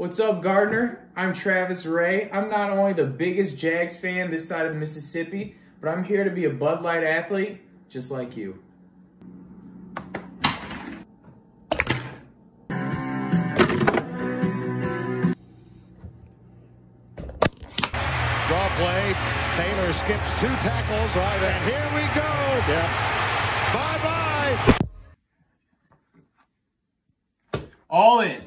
What's up, Gardner? I'm Travis Ray. I'm not only the biggest Jags fan this side of the Mississippi, but I'm here to be a Bud Light athlete just like you. Draw play. Taylor skips two tackles. Right, and here we go. Bye bye. All in.